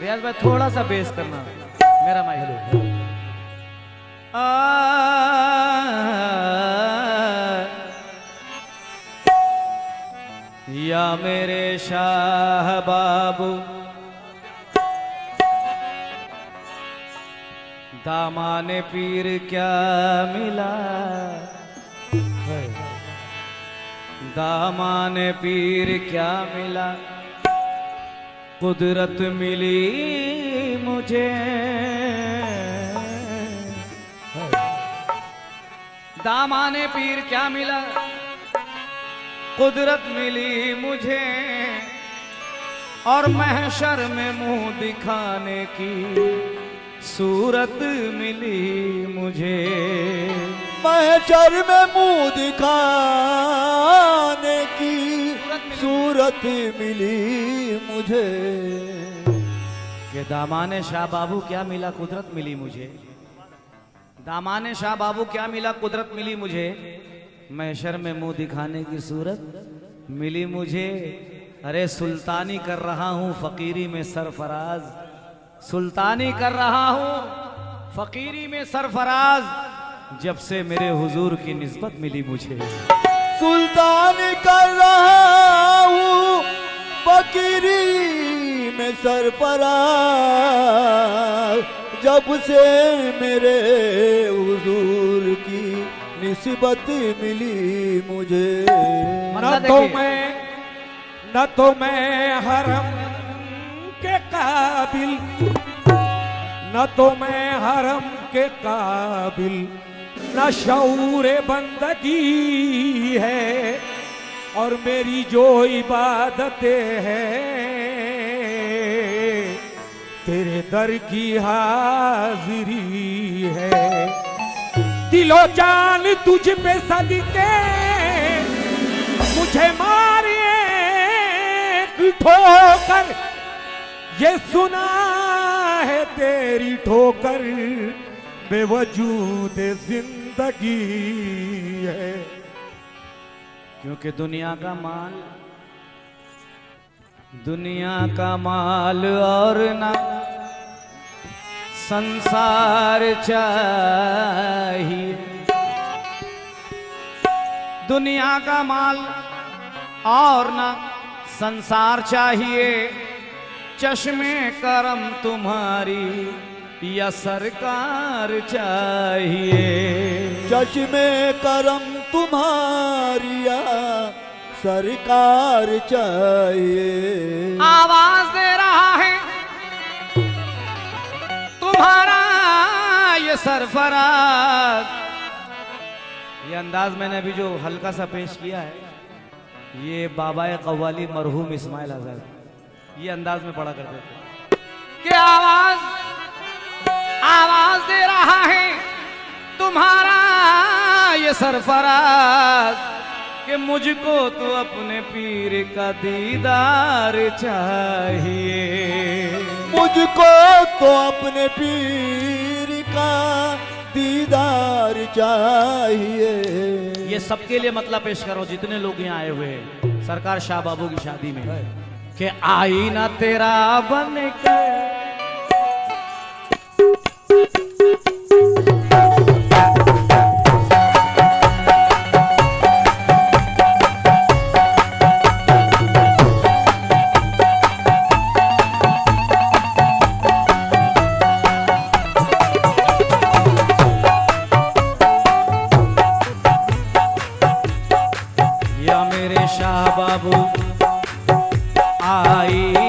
रियाज भाई थोड़ा सा बेस करना। मेरा माइक या मेरे शाह दामाने पीर क्या मिला? दामाने पीर क्या मिला? कुदरत मिली मुझे। दामाने पीर क्या मिला? कुदरत मिली मुझे। और महशर में मुँह दिखाने की सूरत मिली मुझे। महचर में मुँह दिखाने की सूरत मिली मुझे। कि दामाने शाह बाबू क्या मिला कुदरत मिली मुझे? दामाने शाह बाबू क्या मिला कुदरत मिली मुझे? महशर में मुँह दिखाने की सूरत मिली मुझे। अरे सुल्तानी कर रहा हूँ फकीरी में सरफराज। सुल्तानी कर रहा हूँ। फकीरी में सरफराज जब से मेरे हुजूर की निस्बत मिली मुझे। सुल्तानी कर रहा हूँ फकीरी में सरफराज जब से मेरे हुजूर की निस्बत मिली मुझे। न तो मैं न तो मैं हरम काबिल। न तो मैं हरम के काबिल। न शऊर बंदगी है। और मेरी जो इबादतें हैं, तेरे दर की हाजिरी है। दिलो जान तुझ पे सदके, मुझे मारिए ठोकर। ये सुना है तेरी ठोकर, बेवजूद ज़िंदगी है। क्योंकि दुनिया का माल, दुनिया का माल और ना संसार चाहिए। दुनिया का माल और ना संसार चाहिए। चश्मे करम तुम्हारी या सरकार चाहिए। चश्मे करम तुम्हारिया सरकार चाहिए। आवाज़ दे रहा है तुम्हारा ये सरफराज। ये अंदाज मैंने अभी जो हल्का सा पेश किया है ये बाबा कव्वाली मरहूम इस्माइल आज़ाद। ये अंदाज में पढ़ा करते थे कि आवाज़ आवाज़ दे रहा है तुम्हारा ये सरफराज कि मुझको तो अपने पीर का दीदार चाहिए। मुझको तो अपने पीर का दीदार चाहिए। ये सबके लिए मतलब पेश करो जितने लोग यहाँ आए हुए हैं। सरकार शाह बाबू की शादी में। कि आई ना तेरा बन कर या मेरे शाह बाबू आई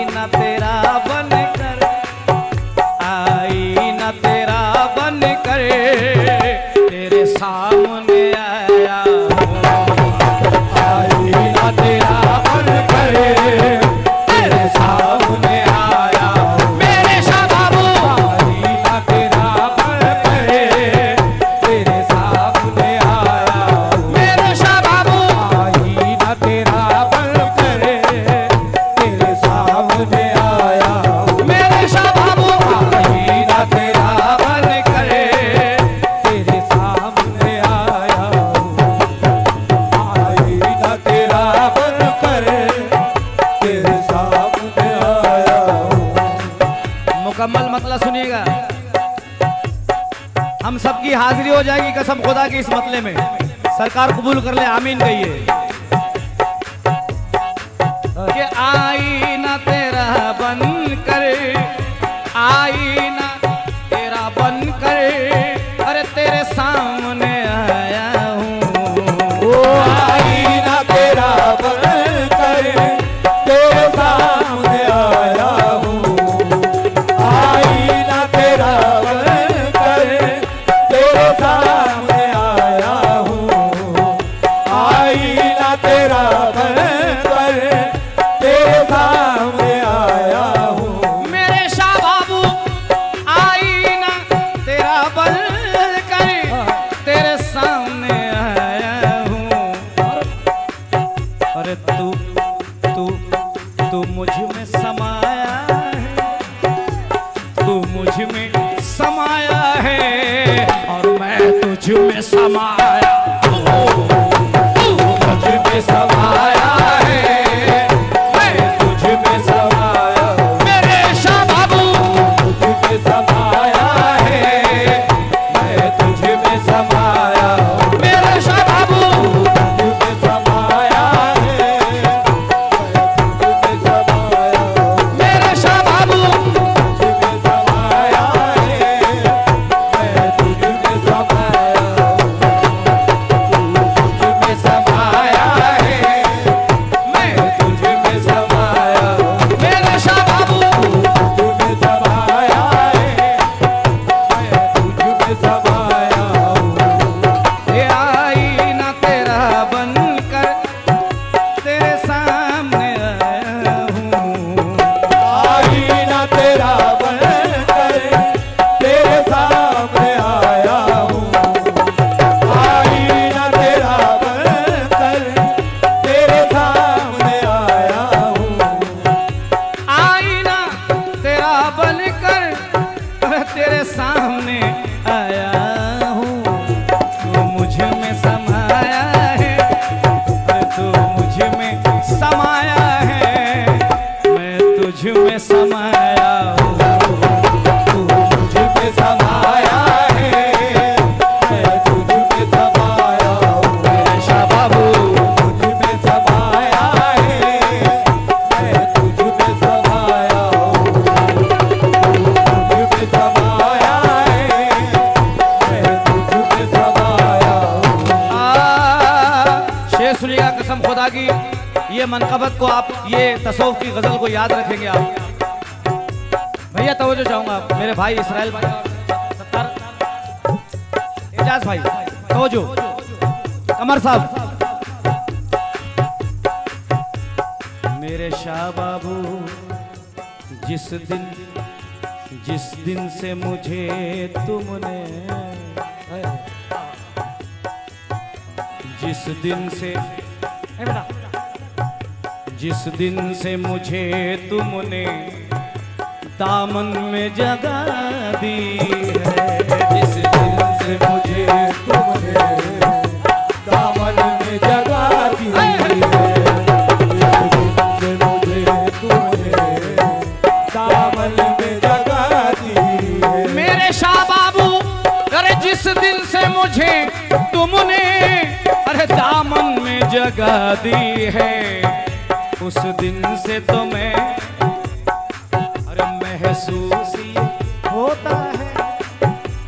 कसम खुदा की इस मतले में। सरकार कबूल कर ले आमीन कहिए। समाया है और मैं तुझ में समाया तुझ में समाया वाला कसम, खुदा की ये मनकबत को आप, ये तसोफ की गज़ल को याद रखेंगे आप। भैया, तवज्जो चाहूँगा मेरे भाई इसराइल सत्तर। एजाज भाई, तवज्जो। कमर साहब। मेरे शाह बाबू जिस दिन जिस दिन से मुझे तुमने, जिस दिन से जिस दिन से मुझे तुमने दामन में जगा दी जगा दी है। उस दिन से तो मैं अरे महसूस ये होता है।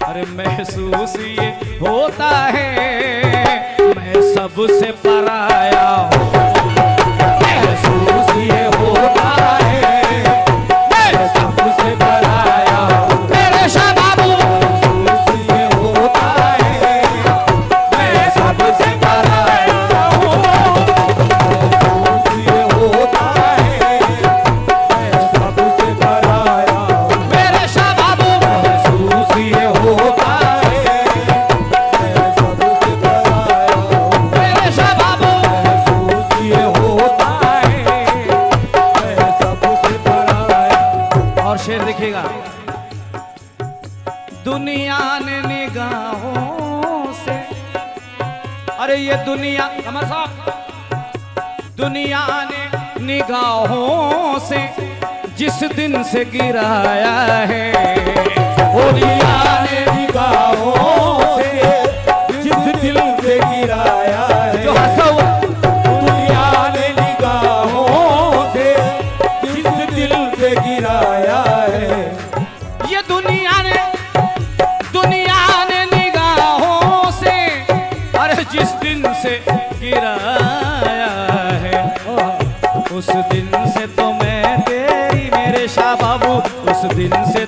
अरे महसूस ये होता है। मैं सबसे पराया दुनिया ने निगाहों से। अरे ये दुनिया, समझ साहब दुनिया ने निगाहों से जिस दिन से गिराया है होली गिराया है। उस दिन से तो मैं तेरी मेरे शाह बाबू उस दिन से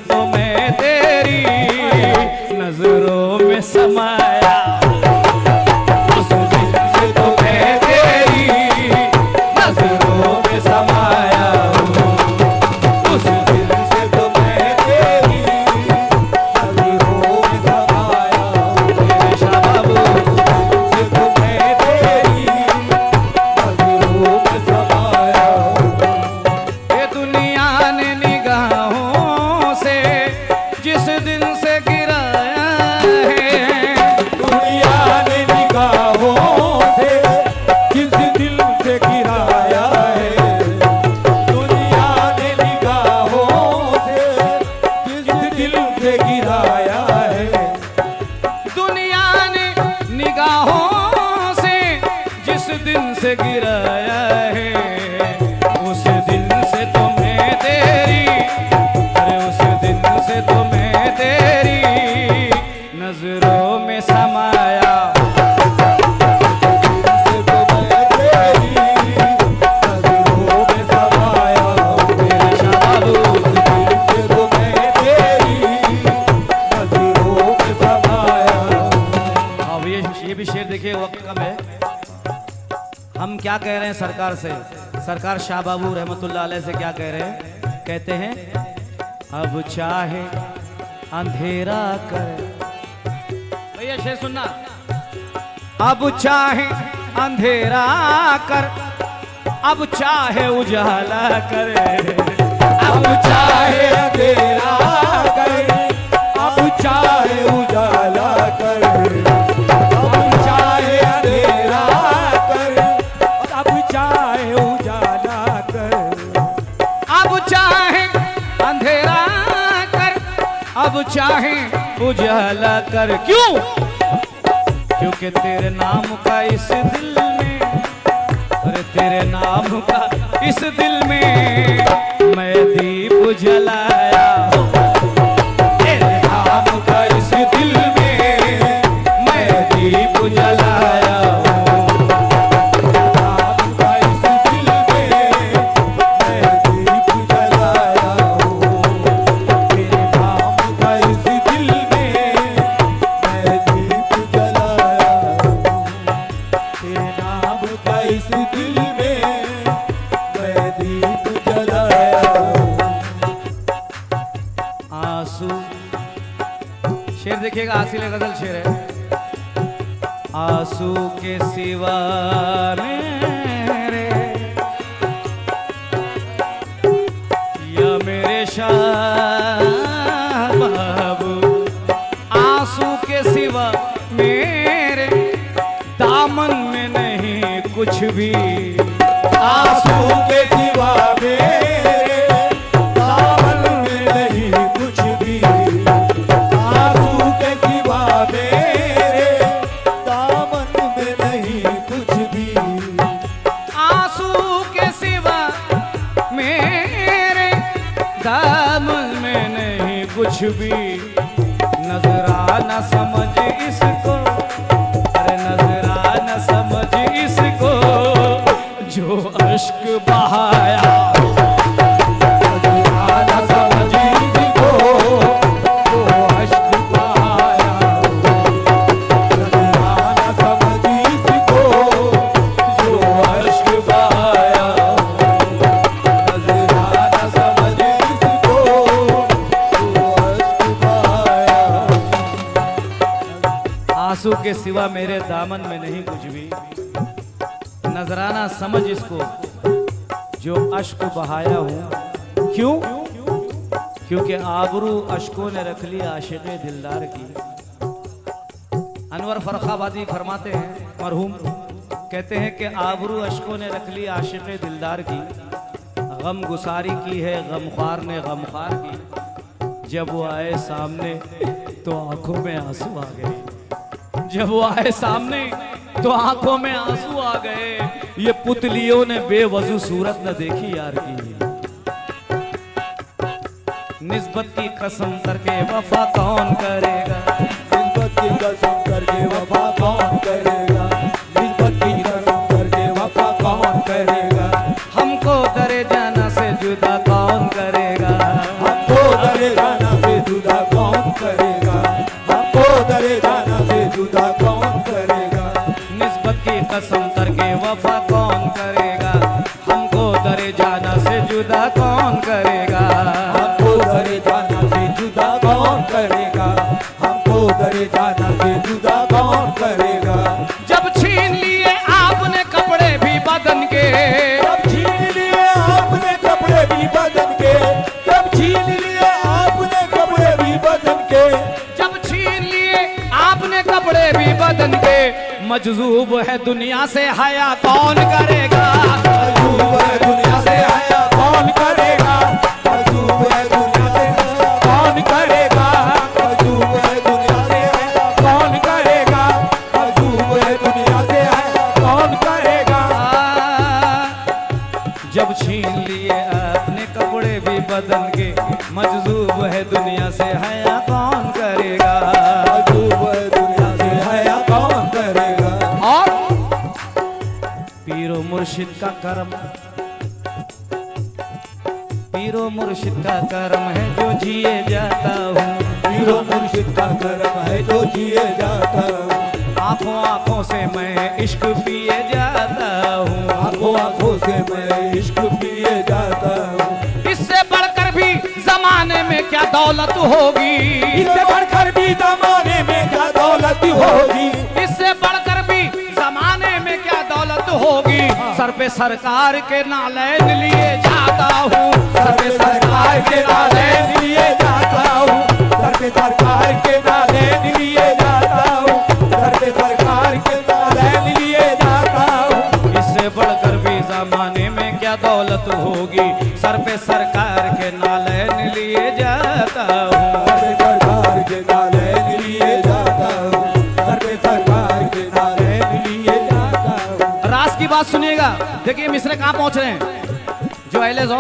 क्या कह रहे हैं सरकार से? सरकार शाह बाबू रहमतुल्लाह अलैह से क्या कह रहे हैं? कहते हैं, अब चाहे अंधेरा कर। भैया शेर सुनना। अब चाहे अंधेरा कर। अब चाहे उजाला करे। अब चाहे उजाला कर। क्यों? क्योंकि तेरे नाम का इस दिल में, अरे तेरे नाम का इस दिल में मैं दीप जलाया मेरे कुछ भी न समझ इसको। अरे नजराना समझ इसको। जो अश्क बहाया सिवा मेरे दामन में नहीं कुछ भी। नजराना समझ इसको, जो अश्क बहाया हूँ। क्यों? क्योंकि आबरू अश्कों ने रख ली आशिक दिलदार की। अनवर फरखाबादी फरमाते हैं, मरहूम, कहते हैं कि आबरू अश्कों ने रख ली आशिक दिलदार की। गम गुसारी की है गमख्वार ने गमख्वार की। जब वो आए सामने तो आँखों में आँसू आ गए। जब वो आए सामने तो आँखों में आँसू आ गए। ये पुतलियों ने बेवजू सूरत न देखी यार की। निस्बत की कसम करके वफा कौन करेगा? निस्बत की कसम करके वफा कौन मजजूब है दुनिया से हया कौन करेगा? मजजूब है दुनिया से हया कौन करेगा? मुर्शिद का कर्म। पीरो मुर्शिद का कर्म है जो जिए जाता हूँ। पीरो मुर्शिद का कर्म है जो जिए जाता हूँ। आँखों आँखों से मैं इश्क पिए जाता हूँ। आँखों आँखों से मैं इश्क पिए जाता हूँ। इससे बढ़कर भी जमाने में क्या दौलत होगी? इससे बढ़कर भी जमाने में क्या दौलत होगी? इससे बढ़कर भी जमाने होगी। सर पे सरकार के नाले लिए जाता हूँ।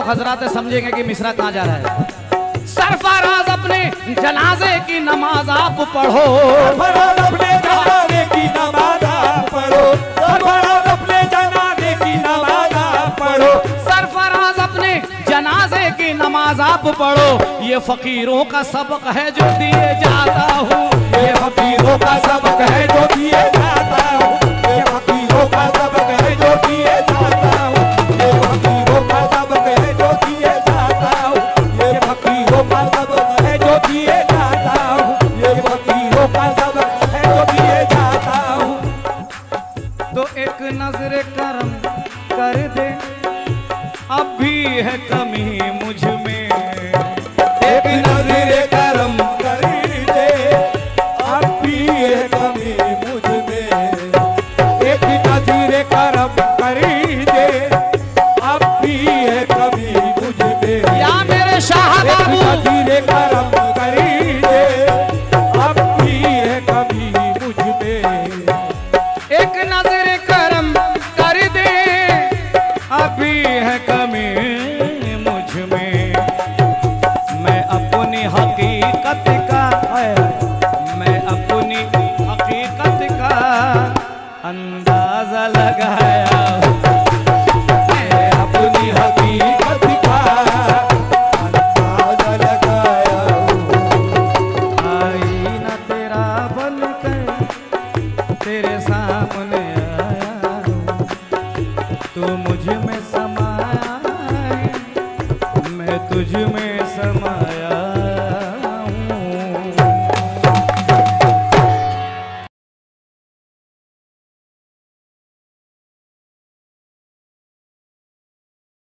लोग हजरात समझेंगे कि मिश्रा कहाँ जा रहा है। सरफराज अपने जनाजे की नमाज़ आप पढ़ो। अपने जनाजे की नमाज़ आप पढ़ो। सरफराज अपने जनाजे की नमाज़ आप पढ़ो। सरफराज अपने जनाजे की नमाज़ आप पढ़ो। ये फकीरों का सबक है जो दिए जाता हूँ। ये फकीरों का सबक है जो दिए है कमी मुझमें।